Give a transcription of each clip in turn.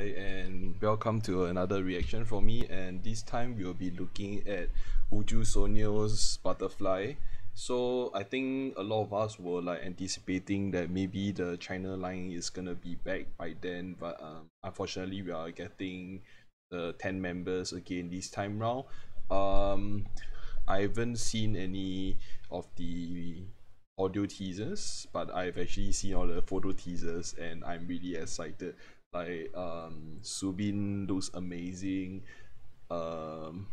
Hi and welcome to another reaction from me and this time we'll be looking at Uju Sonyo's Butterfly. So I think a lot of us were like anticipating that maybe the China line is gonna be back by then but um, unfortunately we are getting the 10 members again this time round. Um, I haven't seen any of the audio teasers but I've actually seen all the photo teasers and I'm really excited like um Subin looks amazing um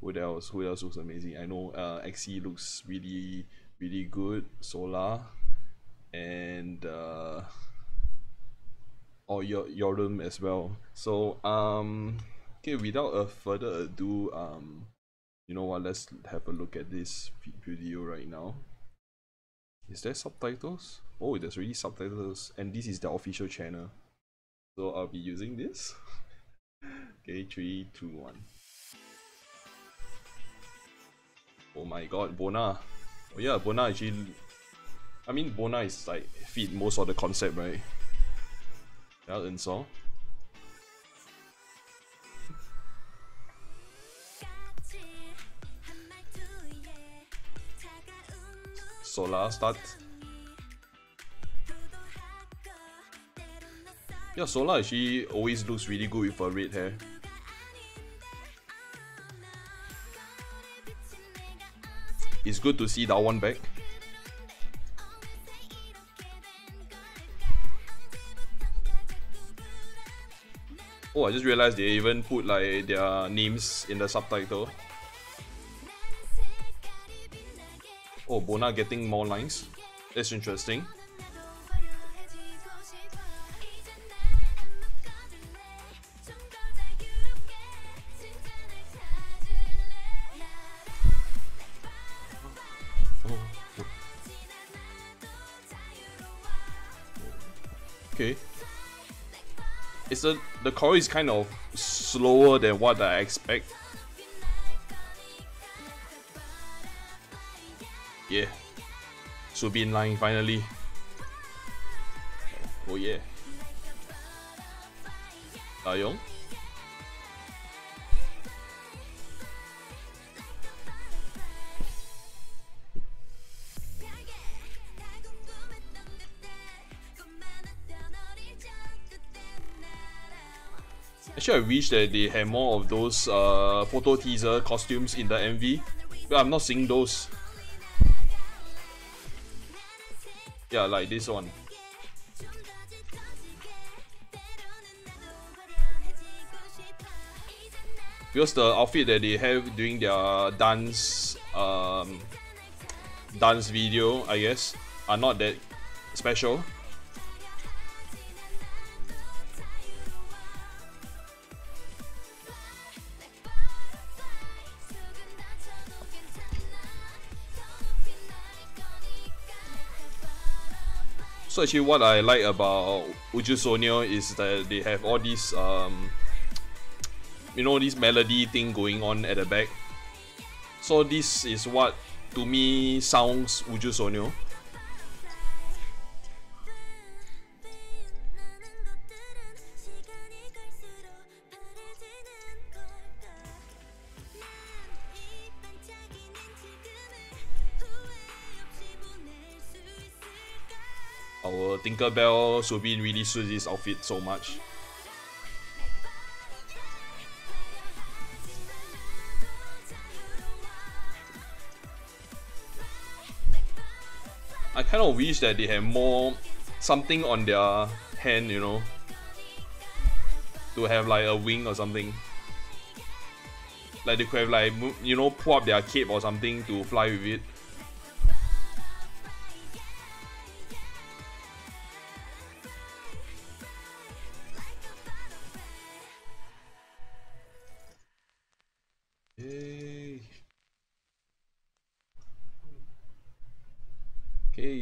what else who else looks amazing I know uh Exy looks really really good Seola and uh or your Yeoreum as well so um okay without a further ado um you know what let's have a look at this video right now is there subtitles? Oh, there's really subtitles, and this is the official channel. So I'll be using this. okay, three, two, one. Oh my god, Bona. Oh yeah, Bona actually. I mean, Bona is like feed most of the concept, right? Yeah, and so. Seola start. Yeah, Seola actually always looks really good with her red hair. It's good to see that one back. Oh, I just realized they even put like their names in the subtitle. Oh, Bona getting more lines. That's interesting. Okay. It's a the choreo is kind of slower than what I expect. Yeah. Should be in line finally. Oh yeah. Taeyong. Actually, I wish that they had more of those uh, photo teaser costumes in the MV. But I'm not seeing those. Yeah, like this one. Because the outfit that they have during their dance um, dance video, I guess, are not that special. So actually what I like about Uju is that they have all these um you know this melody thing going on at the back. So this is what to me sounds Uju. Our Tinkerbell Subin really suits this outfit so much. I kind of wish that they had more something on their hand, you know, to have like a wing or something. Like they could have like you know pull up their cape or something to fly with it.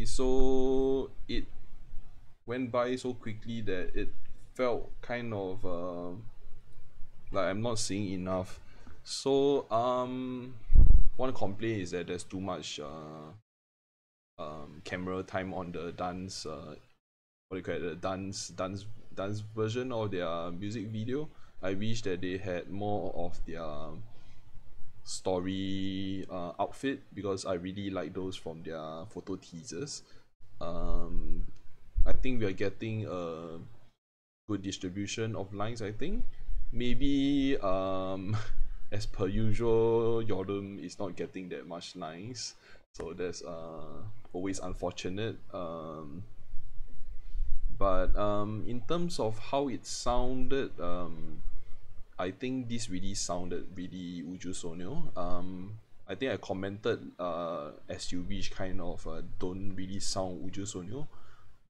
So it went by so quickly that it felt kind of uh, like I'm not seeing enough. So um, one complaint is that there's too much uh, um, camera time on the dance. Uh, what do you call it? The dance dance dance version of their music video I wish that they had more of their story uh, outfit because I really like those from their photo teasers. Um I think we are getting a good distribution of lines I think. Maybe um as per usual Yodam is not getting that much lines. So that's uh always unfortunate. Um but um in terms of how it sounded um I think this really sounded really Uju Sonyo um I think I commented uh as you wish kind of uh, don't really sound Uju Sonyo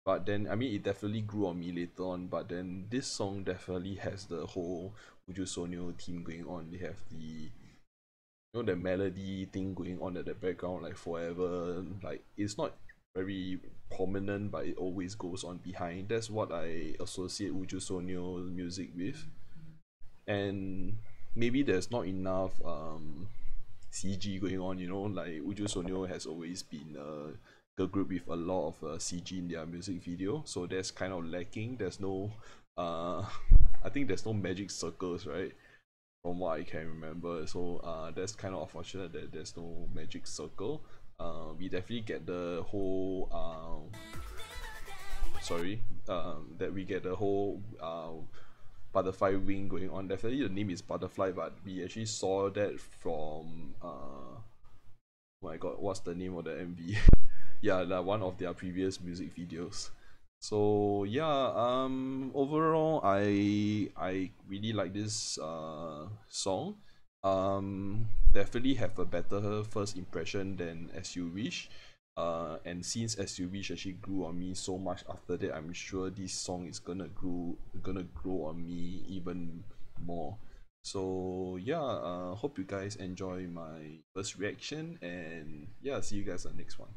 but then I mean it definitely grew on me later on but then this song definitely has the whole Uju Sonyo theme going on. They have the you know the melody thing going on at the background like forever. Like it's not very prominent but it always goes on behind. That's what I associate Uju Sonyo music with and maybe there's not enough um C_G going on you know like Uju Sonyo has always been a girl group with a lot of uh, C_G in their music video. So that's kind of lacking. There's no uh I think there's no magic circles right? From what I can remember. So uh that's kind of unfortunate that there's no magic circle. Uh we definitely get the whole uh sorry um that we get the whole uh butterfly wing going on. Definitely the name is butterfly but we actually saw that from uh oh my god what's the name of the M_V yeah like one of their previous music videos. So yeah um overall I I really like this uh song. Um definitely have a better first impression than as you wish uh and since as you wish actually grew on me so much after that I'm sure this song is gonna grow gonna grow on me even more. So yeah uh hope you guys enjoy my first reaction and yeah see you guys on the next one